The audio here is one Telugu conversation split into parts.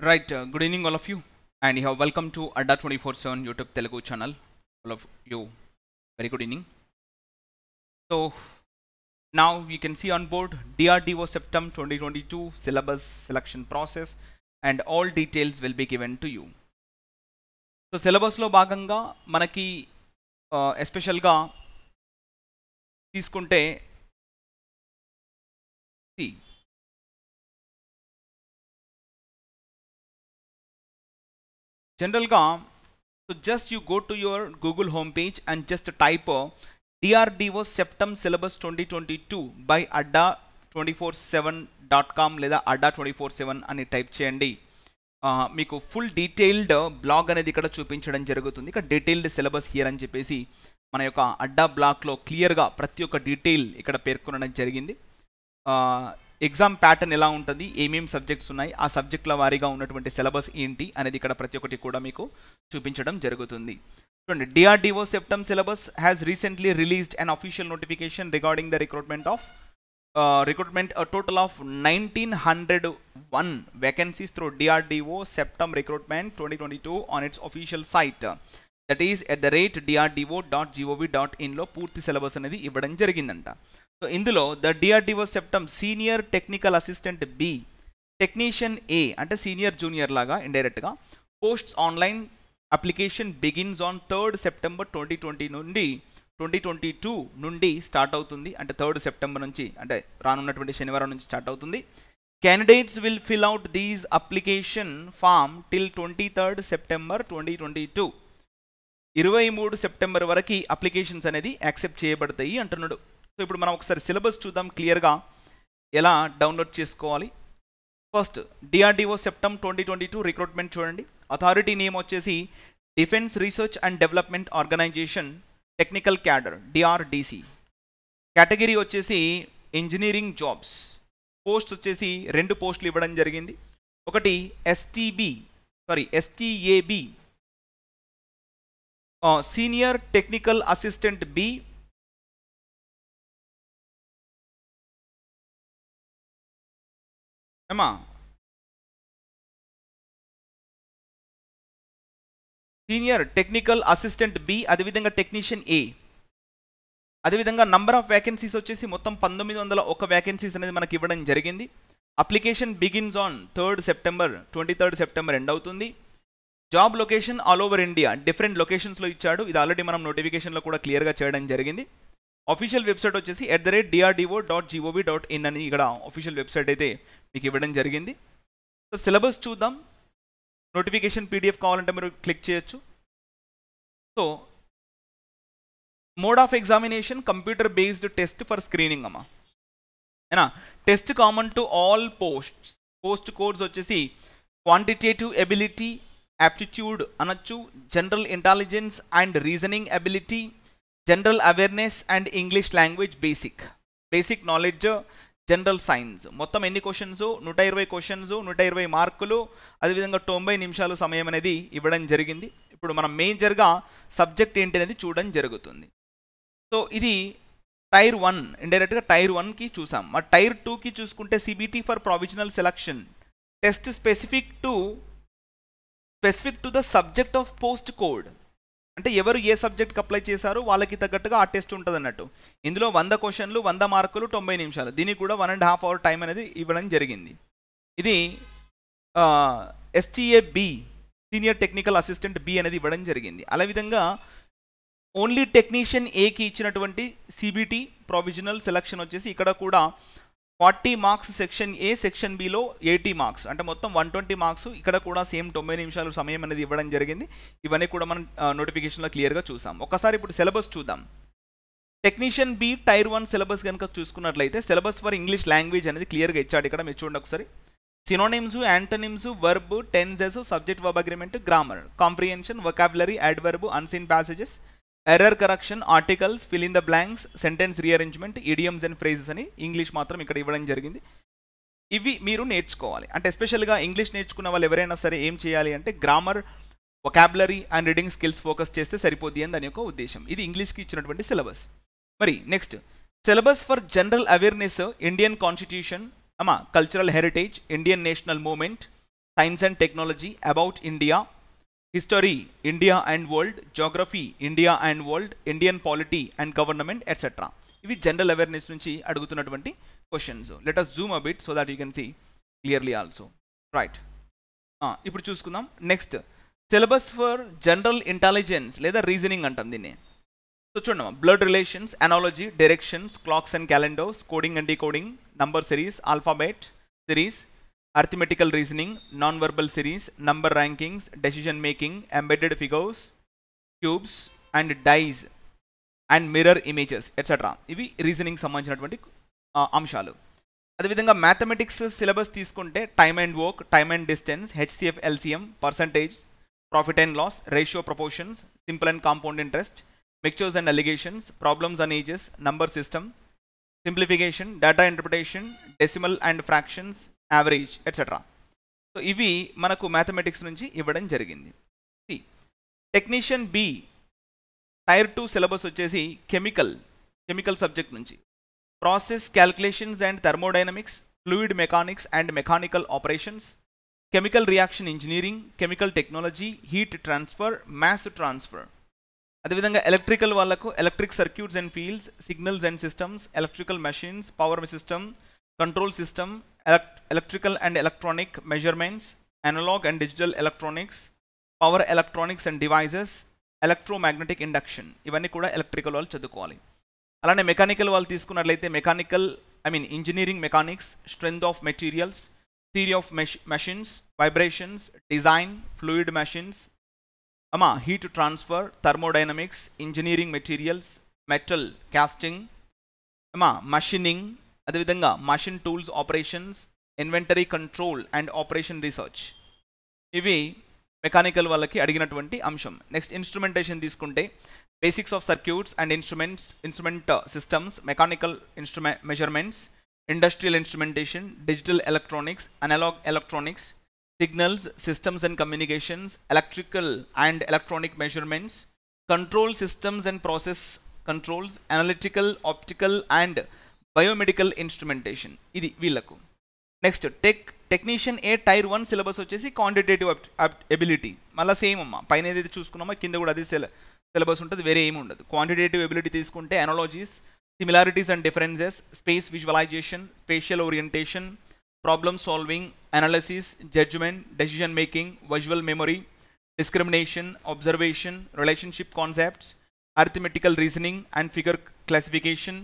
Right, uh, good evening, all of you, and you have welcome to Adda 24/7 YouTube Telugu channel. All of you, very good evening. So now we can see on board DRDO September 2022 syllabus selection process, and all details will be given to you. So సిలబస్లో భాగంగా మనకి ఎస్పెషల్గా తీసుకుంటే జనరల్గా so just you go to your Google home page and just type DRDO CEPTAM syllabus twenty twenty two by Adda twenty four seven dot com లేదా అడ్డా ట్వంటీ ఫోర్ సెవెన్ అని టైప్ చేయండి. మీకు ఫుల్ డీటెయిల్డ్ బ్లాగ్ అనేది ఇక్కడ చూపించడం జరుగుతుంది. ఇక్కడ డీటెయిల్డ్ సిలబస్ హియర్ అని చెప్పేసి మన యొక్క అడ్డా బ్లాక్లో క్లియర్గా ప్రతి ఒక్క డీటెయిల్ ఇక్కడ పేర్కొనడం జరిగింది. ఎగ్జామ్ ప్యాటర్న్ ఎలా ఉంటుంది ఏమేమి సబ్జెక్ట్స్ ఉన్నాయి ఆ సబ్జెక్టుల వారీగా ఉన్నటువంటి సిలబస్ ఏంటి అనేది ఇక్కడ ప్రతి ఒక్కటి కూడా మీకు చూపించడం జరుగుతుంది. చూడండి DRDO CEPTAM syllabus has recently released an official notification regarding the recruitment of recruitment total of nineteen hundred one vacancies through DRDO CEPTAM recruitment twenty twenty two on its official site that is at the rate DRDO dot GOV dot ఇన్లో పూర్తి సిలబస్ అనేది ఇవ్వడం జరిగిందంట. సో ఇందులో the DRDO CEPTAM senior technical assistant B technician A అంటే సీనియర్ జూనియర్ లాగా ఇండైరెక్ట్గా posts online application begins on third September twenty twenty నుండి ట్వంటీ ట్వంటీ టూ నుండి స్టార్ట్ అవుతుంది. అంటే థర్డ్ సెప్టెంబర్ నుంచి అంటే రానున్నటువంటి శనివారం నుంచి స్టార్ట్ అవుతుంది. Candidates will fill out these application form till twenty third September twenty twenty two ఇరవై మూడు సెప్టెంబర్ వరకు అప్లికేషన్స్ అనేది యాక్సెప్ట్ చేయబడతాయి అంటున్నాడు. సో ఇప్పుడు మనం ఒకసారి సిలబస్ చూద్దాం క్లియర్గా. ఎలా డౌన్లోడ్ చేసుకోవాలి? First DRDO CEPTAM twenty twenty two recruitment చూడండి. అథారిటీ నేమ్ వచ్చేసి defence research and development organisation technical cadre DRDC category వచ్చేసి ఇంజనీరింగ్ జాబ్స్ పోస్ట్ వచ్చేసి రెండు పోస్టులు ఇవ్వడం జరిగింది. ఒకటి STB sorry STAB senior technical assistant B ఏమా? సీనియర్ టెక్నికల్ అసిస్టెంట్ బి అదేవిధంగా టెక్నీషియన్ ఏ. అదేవిధంగా నంబర్ ఆఫ్ వ్యాకెన్సీస్ వచ్చేసి మొత్తం పంతొమ్మిది వందల ఒక వ్యాకెన్సీస్ అనేది మనకి ఇవ్వడం జరిగింది. Application begins on third September twenty third September end అవుతుంది job location all over India different లొకేషన్స్లో ఇచ్చాడు. ఇది ఆల్రెడీ మనం నోటిఫికేషన్లో కూడా క్లియర్గా చేయడం జరిగింది. అఫీషియల్ వెబ్సైట్ వచ్చేసి at the rate DRDO dot GOV dot in అని ఇక్కడ అఫీషియల్ వెబ్సైట్ అయితే మీకు ఇవ్వడం జరిగింది. సో సిలబస్ చూద్దాం. నోటిఫికేషన్ పీడిఎఫ్ కావాలంటే మీరు క్లిక్ చేయొచ్చు. So mode of examination computer based test for screening అమ్మా. ఏనా? Test common to all posts. Post codes వచ్చేసి క్వాంటిటేటివ్ ఎబిలిటీ యాప్టిట్యూడ్ అనొచ్చు general intelligence and reasoning ability general awareness and English language basic. Basic knowledge general science మొత్తం ఎన్ని క్వశ్చన్స్ నూట ఇరవై క్వశ్చన్స్ నూట ఇరవై మార్కులు. అదేవిధంగా తొంభై నిమిషాలు సమయం అనేది ఇవ్వడం జరిగింది. ఇప్పుడు మనం మేజర్గా సబ్జెక్ట్ ఏంటి అనేది చూడడం జరుగుతుంది. సో ఇది టైర్ వన్ ఇండైరెక్ట్గా టైర్ వన్కి చూసాం. మా టైర్ టూకి చూసుకుంటే CBT for provisional selection test specific to specific to the subject of post code అంటే ఎవరు ఏ సబ్జెక్ట్కి అప్లై చేశారో వాళ్ళకి తగ్గట్టుగా ఆ టెస్ట్ ఉంటుంది అన్నట్టు ఇందులో వంద క్వశ్చన్లు వంద మార్కులు తొంభై నిమిషాలు. దీనికి కూడా one and half hour time అనేది ఇవ్వడం జరిగింది. ఇది STA B senior technical assistant B అనేది ఇవ్వడం జరిగింది. అలా విధంగా ఓన్లీ టెక్నీషియన్ ఏకి ఇచ్చినటువంటి సిబిటి ప్రొవిజనల్ సెలక్షన్ వచ్చేసి ఇక్కడ కూడా forty marks section A section below eighty marks. అంటే మొత్తం వన్ ట్వంటీ మార్క్స్ ఇక్కడ కూడా సేమ్ తొంభై నిమిషాలు సమయం అనేది ఇవ్వడం జరిగింది. ఇవన్నీ కూడా మనం నోటిఫికేషన్లో క్లియర్గా చూసాం. ఒకసారి ఇప్పుడు సిలబస్ చూద్దాం. Technician B tier one syllabus కనుక చూసుకున్నట్లయితే సిలబస్ ఫర్ ఇంగ్లీష్ లాంగ్వేజ్ అనేది క్లియర్గా ఇచ్చాడు. ఇక్కడ మీరు చూడండి ఒకసారి. Synonyms antonyms verb tenses subject verb agreement grammar comprehension vocabulary adverb unseen passages error correction articles fill in the blanks sentence rearrangement idioms and phrases అని ఇంగ్లీష్ మాత్రం ఇక్కడ ఇవ్వడం జరిగింది. ఇవి మీరు నేర్చుకోవాలి. అంటే ఎస్పెషల్గా ఇంగ్లీష్ నేర్చుకున్న వాళ్ళు ఎవరైనా సరే ఏం చేయాలి అంటే grammar vocabulary and reading skills focus చేస్తే సరిపోద్ది అని దాని యొక్క ఉద్దేశం. ఇది ఇంగ్లీష్కి ఇచ్చినటువంటి సిలబస్ మరి next syllabus for general awareness Indian constitution అమ్మా cultural heritage Indian national movement science and technology about India history India and world geography India and world Indian polity and government etcetera ఇవి జనరల్ అవేర్నెస్ నుంచి అడుగుతున్నటువంటి questions let us zoom a bit so that you can see clearly also right ఇప్పుడు చూసుకుందాం. Next syllabus for general intelligence లేదా రీజనింగ్ అంటాం దీన్ని. సో చూడండి blood relations analogy directions clocks and calendars coding and decoding number series alphabet series arithmetical reasoning, non-verbal series, number rankings, decision making, embedded figures, cubes and dies and mirror images etcetera ఇవి రీజనింగ్ సంబంధించినటువంటి అంశాలు. అదేవిధంగా మ్యాథమెటిక్స్ సిలబస్ తీసుకుంటే time and work time and distance HCF LCM percentage profit and loss ratio proportions simple and compound interest mixtures and alligations problems and ages number system simplification data interpretation decimal and fractions average etcetera so ఇవి మనకు మ్యాథమెటిక్స్ నుంచి ఇవ్వడం జరిగింది. Technician B tier two syllabus వచ్చేసి కెమికల్ కెమికల్ సబ్జెక్ట్ నుంచి. Process calculations and thermodynamics fluid mechanics and mechanical operations chemical reaction engineering chemical technology heat transfer maths transfer అదేవిధంగా ఎలక్ట్రికల్ వాళ్ళకు electric circuits and fields signals and systems electrical machines power system control system electrical and electronic measurements analogue and digital electronics power electronics and devices electromagnetic induction ఇవన్నీ కూడా ఎలక్ట్రికల్ వాళ్ళు చదువుకోవాలి. అలానే మెకానికల్ వాళ్ళు తీసుకున్నట్లయితే mechanical I mean engineering mechanics strength of materials theory of machines vibrations design fluid machines అమ్మా heat transfer thermodynamics engineering materials metal casting అమ్మా మషినింగ్ అదేవిధంగా machine tools operations inventory control and operation research ఇవి మెకానికల్ వాళ్ళకి అడిగినటువంటి అంశం. నెక్స్ట్ ఇన్స్ట్రుమెంటేషన్ తీసుకుంటే basics of circuits and instruments instrument systems mechanical instrument measurements industrial instrumentation digital electronics analogue electronics signals systems and communications electrical and electronic measurements control systems and process controls analytical optical and biomedical instrumentation ఇది వీళ్ళకు. Next tech technician A tier one syllabus వచ్చేసి క్వాంటిటేటివ్ ఎబిలిటీ మళ్ళీ సేమ్ అమ్మా. పైన ఏదైతే చూసుకున్నామో కింద కూడా అదే సిలబస్ ఉంటుంది వేరే ఏమి ఉండదు. క్వాంటిటేటివ్ ఎబిలిటీ తీసుకుంటే analogies similarities and differences space visualisation spatial orientation problem solving analysis judgement decision making visual memory discrimination observation relationship concepts arithmetical reasoning and figure classification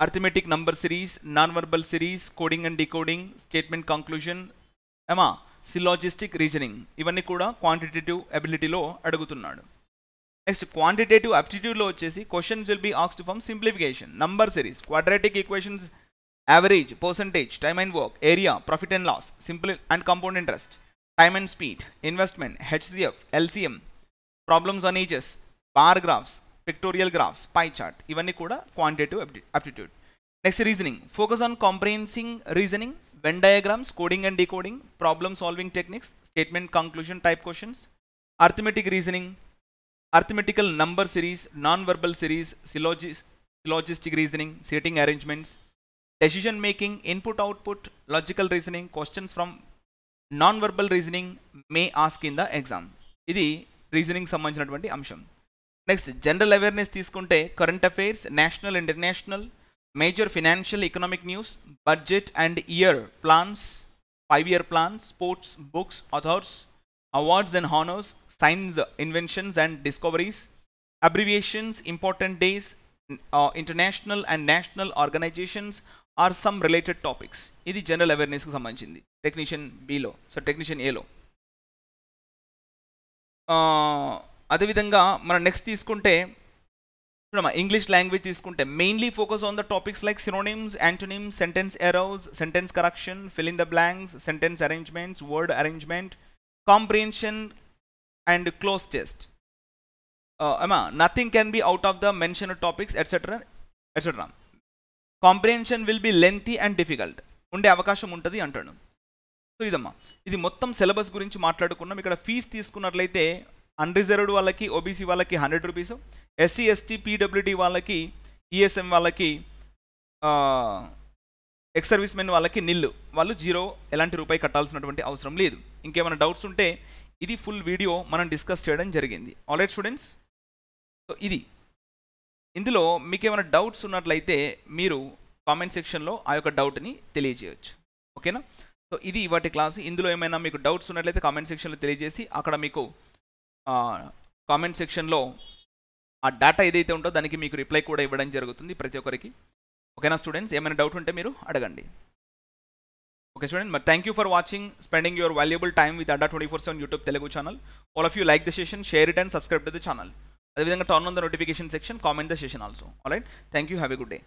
arithmetic number series, non-verbal series, coding and decoding, statement conclusion, ఏమా సిలాజిస్టిక్ రీజనింగ్ ఇవన్నీ కూడా క్వాంటిటేటివ్ అబిలిటీలో అడుగుతున్నాడు. నెక్స్ట్ క్వాంటిటేటివ్ అప్టిట్యూడ్లో వచ్చేసి questions will be ఆక్స్డ్ from simplification number series quadratic equations average percentage time and work area profit and loss simple and compound interest time and speed investment HCF LCM problems on ages bar graphs pictorial graphs pie chart ఇవన్నీ కూడా quantitative aptitude next reasoning focus on comprehensing reasoning Venn diagrams coding and decoding problem solving techniques statement conclusion type questions arithmetic reasoning arithmetical number series non verbal series syllogisms syllogistic reasoning seating arrangements decision making input output logical reasoning questions from non verbal reasoning may ask in the exam ఇది రీజనింగ్ సంబంధించినటువంటి అంశం. నెక్స్ట్ జనరల్ అవేర్నెస్ తీసుకుంటే current affairs national international major financial economic news budget and year plans five year plans sports books authors awards and honours science inventions and discoveries abbreviations important days international and national organisations are some related topics ఇది జనరల్ అవేర్నెస్కి సంబంధించింది. టెక్నీషియన్ బిలో సో టెక్నీషియన్ ఏలో అదేవిధంగా మనం నెక్స్ట్ తీసుకుంటే చూడమ్మా ఇంగ్లీష్ లాంగ్వేజ్ తీసుకుంటే mainly focus on the topics like synonyms antonyms sentence errors sentence correction fill in the blanks sentence arrangements word arrangement comprehension and cloze test అమ్మా nothing can be out of the mention topics etcetera etcetera comprehension will be lengthy and difficult ఉండే అవకాశం ఉంటుంది అంటాడు. సో ఇదమ్మా ఇది మొత్తం సిలబస్ గురించి మాట్లాడుకున్నాం. ఇక్కడ ఫీజు తీసుకున్నట్లయితే అన్రిజర్వ్డ్ వాళ్ళకి ఓబీసీ వాళ్ళకి hundred rupees SC ST PWD వాళ్ళకి ఈఎస్ఎం వాళ్ళకి ఎక్స్ సర్వీస్ మెన్ వాళ్ళకి నిల్లు వాళ్ళు జీరో ఎలాంటి రూపాయి కట్టాల్సినటువంటి అవసరం లేదు. ఇంకేమైనా డౌట్స్ ఉంటే ఇది ఫుల్ వీడియో మనం డిస్కస్ చేయడం జరిగింది. ఆల్రైట్ స్టూడెంట్స్ సో ఇది. ఇందులో మీకు ఏమైనా డౌట్స్ ఉన్నట్లయితే మీరు కామెంట్ సెక్షన్లో ఆ యొక్క డౌట్ని తెలియజేయచ్చు. ఓకేనా సో ఇది ఇవాటి క్లాస్. ఇందులో ఏమైనా మీకు డౌట్స్ ఉన్నట్లయితే కామెంట్ సెక్షన్లో తెలియజేసి అక్కడ మీకు కామెంట్ సెక్షన్లో ఆ డేటా ఏదైతే ఉంటుందో దానికి మీకు రిప్లై కూడా ఇవ్వడం జరుగుతుంది ప్రతి ఒక్కరికి. ఓకేనా స్టూడెంట్స్ ఏమైనా డౌట్ ఉంటే మీరు అడగండి. ఓకే స్టూడెంట్ మరి thank you for watching spending your valuable time with Adda twenty four seven YouTube Telugu channel all of you like the session share it and subscribe to the channel అదేవిధంగా turn on the notification section comment the session also all right thank you have a good day